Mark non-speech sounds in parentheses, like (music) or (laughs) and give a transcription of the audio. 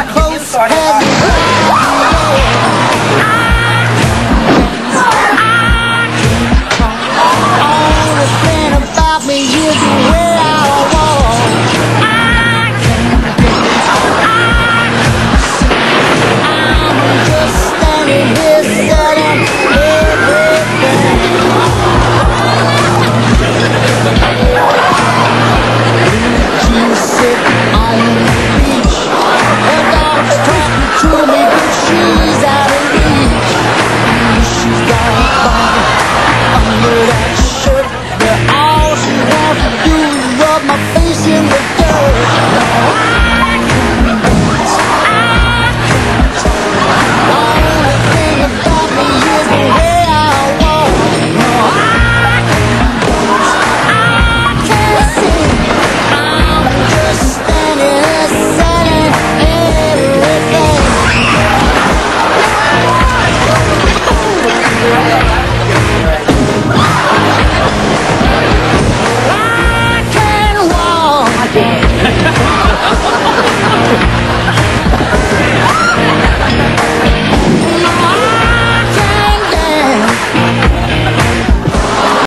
close I can walk again. (laughs)